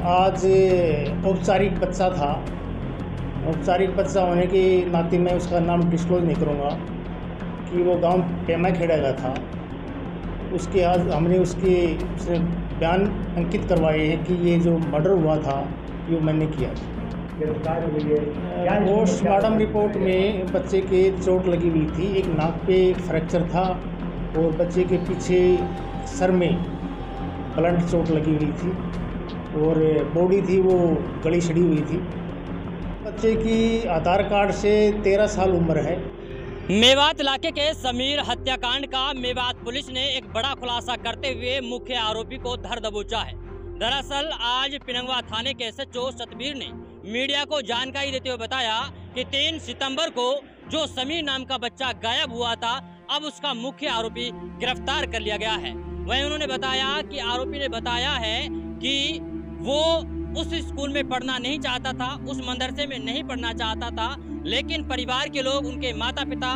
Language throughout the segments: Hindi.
आज औपचारिक बच्चा था। औपचारिक बच्चा होने के नाते मैं उसका नाम डिस्क्लोज नहीं करूँगा कि वो गाँव पेमा खेड़ा का था। उसके आज हमने उसके उसने बयान अंकित करवाए हैं कि ये जो मर्डर हुआ था ये मैंने किया। है पोस्टमार्टम रिपोर्ट में बच्चे के चोट लगी हुई थी। एक नाक पे फ्रैक्चर था और बच्चे के पीछे सर में ब्लंट चोट लगी हुई थी। और बॉडी थी वो गली सड़ी हुई थी। बच्चे की आधार कार्ड से तेरह साल उम्र है। मेवात इलाके के समीर हत्याकांड का मेवात पुलिस ने एक बड़ा खुलासा करते हुए मुख्य आरोपी को धर दबोचा है। दरअसल, आज पिनंगवा थाने के एसएचओ सतबीर ने मीडिया को जानकारी देते हुए बताया कि तीन सितंबर को जो समीर नाम का बच्चा गायब हुआ था, अब उसका मुख्य आरोपी गिरफ़्तार कर लिया गया है। वहीं उन्होंने बताया कि आरोपी ने बताया है कि वो उस स्कूल में पढ़ना नहीं चाहता था, उस मदरसे में नहीं पढ़ना चाहता था, लेकिन परिवार के लोग, उनके माता पिता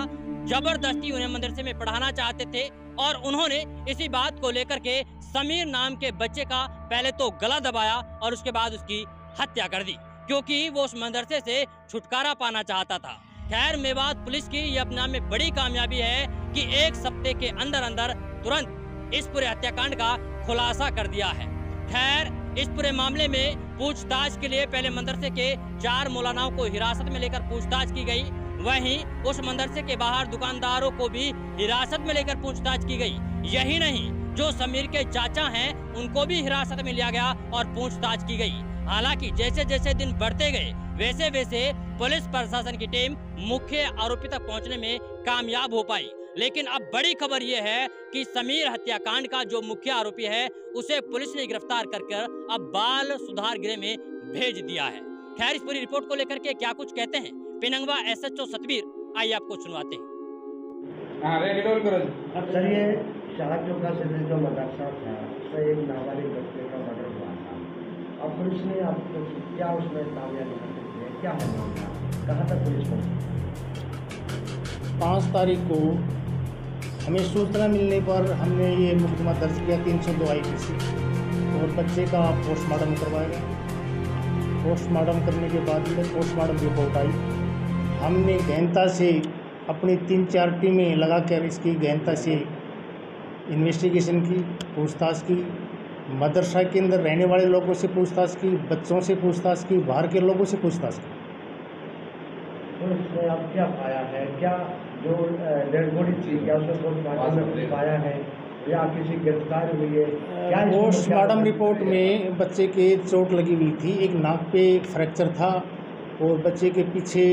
ज़बरदस्ती उन्हें मदरसे में पढ़ाना चाहते थे और उन्होंने इसी बात को लेकर के समीर नाम के बच्चे का पहले तो गला दबाया और उसके बाद उसकी हत्या कर दी, क्योंकि वो उस मदरसे से छुटकारा पाना चाहता था। खैर, मेवात पुलिस की ये अपने में बड़ी कामयाबी है कि एक सप्ते के अंदर अंदर तुरंत इस पूरे हत्याकांड का खुलासा कर दिया है। खैर इस पूरे मामले में पूछताछ के लिए पहले मदरसे के चार मौलानाओं को हिरासत में लेकर पूछताछ की गई। वहीं उस मदरसे के बाहर दुकानदारों को भी हिरासत में लेकर पूछताछ की गई। यही नहीं, जो समीर के चाचा हैं, उनको भी हिरासत में लिया गया और पूछताछ की गई। हालाँकि जैसे जैसे दिन बढ़ते गए वैसे वैसे पुलिस प्रशासन की टीम मुख्य आरोपी तक पहुँचने में कामयाब हो पाई। लेकिन अब बड़ी खबर यह है कि समीर हत्याकांड का जो मुख्य आरोपी है उसे पुलिस ने गिरफ़्तार कर कर अब बाल सुधार गृह में भेज दिया है। खैर इस पूरी रिपोर्ट को लेकर के क्या कुछ कहते हैं? पिनंगवा एसएचओ सतबीर आइए आपको सुनवाते हैं। हाँ। अब सर ये शाहजो का सिविल जो मदरसा था उसमें एक नाबालिग बच्चे का मर्डर हुआ था। अब पुलिस ने आपको क्या उसमें कामयाबी क्या है? मामला कहाँ तक पुलिस पहुँची? पाँच तारीख को हमें सूचना मिलने पर हमने ये मुकदमा दर्ज किया तीन सौ दो आई पी और बच्चे का पोस्टमार्टम करवाया पोस्टमार्टम करने के बाद में पोस्टमार्टम रिपोर्ट आई। हमने गहनता से अपनी तीन चार टीमें लगाकर इसकी गहनता से इन्वेस्टिगेशन की, पूछताछ की। मदरसा के अंदर रहने वाले लोगों से पूछताछ की, बच्चों से पूछताछ की, बाहर के लोगों से पूछताछ की। पुलिस ने अब क्या पाया है? क्या जो डेड बॉडी थी क्या उसमें पोस्टमार्टम में कुछ पाया है? या किसी गिरफ़्तार हुई है? क्या पोस्टमार्टम रिपोर्ट में बच्चे के चोट लगी हुई थी एक नाक पे फ्रैक्चर था और बच्चे के पीछे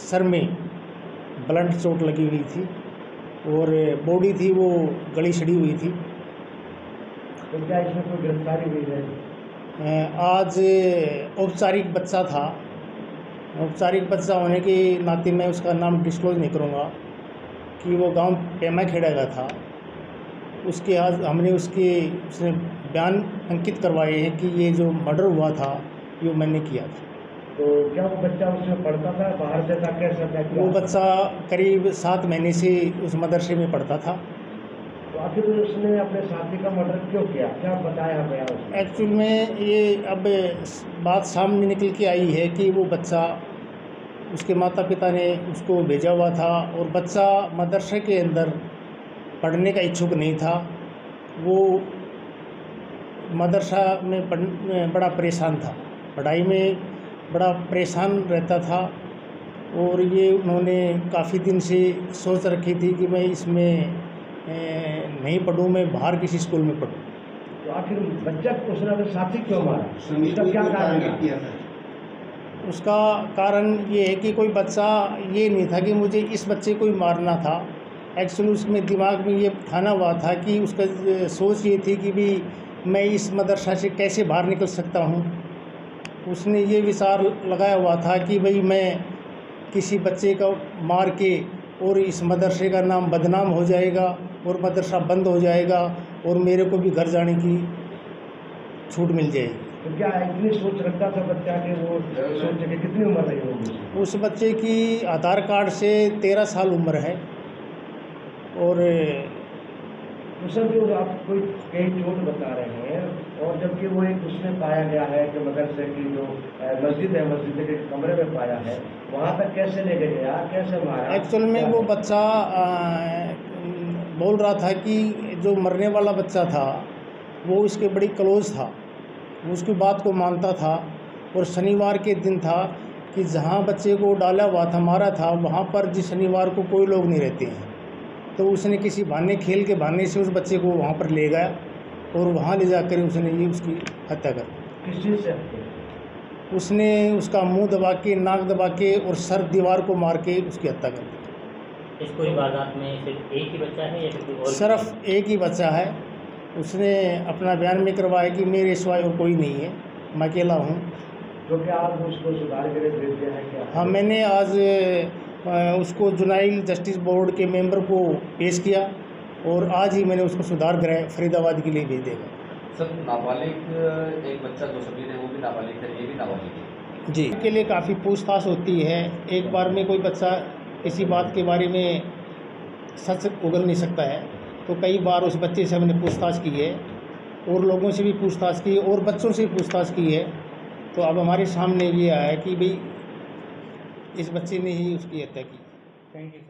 सर में ब्लंट चोट लगी हुई थी और बॉडी थी वो गली सड़ी हुई थी। तो क्या इसमें कोई गिरफ्तारी हुई है? आज औपचारिक बच्चा था। औपचारिक बच्चा होने के नाते मैं उसका नाम डिस्क्लोज नहीं करूँगा कि वो गाँव पेमा खेड़ा का था उसके आज हमने उसके उसने बयान अंकित करवाए हैं कि ये जो मर्डर हुआ था ये मैंने किया था तो क्या वो बच्चा उसमें पढ़ता था बाहर से था कैसा था? वो बच्चा करीब सात महीने से उस मदरसे में पढ़ता था आखिर उसने अपने साथी का मर्डर क्यों किया? क्या बताया गया उसने? एक्चुअल में ये अब बात सामने निकल के आई है कि वो बच्चा, उसके माता पिता ने उसको भेजा हुआ था और बच्चा मदरसे के अंदर पढ़ने का इच्छुक नहीं था। वो मदरसा में पढ़ बड़ा परेशान था। पढ़ाई में बड़ा परेशान रहता था और ये उन्होंने काफ़ी दिन से सोच रखी थी कि मैं इसमें नहीं पढ़ूँ मैं बाहर किसी स्कूल में पढ़ूँ। तो आखिर बच्चा उसने अपने साथी क्यों मारा? उसका क्या कारण था? उसका कारण ये है कि कोई बच्चा ये नहीं था कि मुझे इस बच्चे को ही मारना था। एक्चुअली उसमें दिमाग में ये ठाना हुआ था कि उसका सोच ये थी कि भी मैं इस मदरसा से कैसे बाहर निकल सकता हूँ। उसने ये विचार लगाया हुआ था कि भाई मैं किसी बच्चे का मार के और इस मदरसे का नाम बदनाम हो जाएगा। और मदरसा बंद हो जाएगा और मेरे को भी घर जाने की छूट मिल जाएगी। तो क्या इतनी सोच रखता था बच्चा के वो सोचे कि कितनी उम्र रही होगी उस बच्चे की आधार कार्ड से तेरह साल उम्र है और तो सर जो आप कोई कई चोट बता रहे हैं और जबकि वो एक उसमें पाया गया है कि मदरसे की जो मस्जिद है मस्जिद के कमरे में पाया है वहाँ तक कैसे लेके गया कैसे मारा? एक्चुअल में वो बच्चा आ, बोल रहा था कि जो मरने वाला बच्चा था वो इसके बड़ी क्लोज था। वो उसकी बात को मानता था और शनिवार के दिन था कि जहाँ बच्चे को डाला हुआ था मारा था वहाँ पर जिस शनिवार को कोई लोग नहीं रहते हैं। तो उसने किसी बहाने खेल के बहाने से उस बच्चे को वहाँ पर ले गया और वहाँ ले जाकर उसने ये उसकी हत्या कर दी। किस चीज़ से उसने उसका मुँह दबा के नाक दबा के और सर दीवार को मार के उसकी हत्या कर दी। इस पूरी वारदात में सिर्फ़ एक ही बच्चा है या फिर और सिर्फ़ एक ही बच्चा है। उसने अपना बयान में करवाया कि मेरे सिवाय और कोई नहीं है। मैं अकेला हूँ। तो क्या आप उसको सुधार के लिए भेज दिया है क्या? हाँ मैंने आज उसको जुनाइल जस्टिस बोर्ड के मेंबर को पेश किया और आज ही मैंने उसको सुधार ग्रह फरीदाबाद के लिए भेज देगा सर नाबालिग एक बच्चा जो सभी है वो भी नाबालिग है ये भी नाबालिग है। जी। के लिए काफ़ी पूछताछ होती है। एक बार में कोई बच्चा किसी बात के बारे में सच उगल नहीं सकता है। तो कई बार उस बच्चे से हमने पूछताछ की है, और लोगों से भी पूछताछ की है, और बच्चों से भी पूछताछ की है। तो अब हमारे सामने ये आया कि भाई, इस बच्चे ने ही उसकी हत्या की। Thank you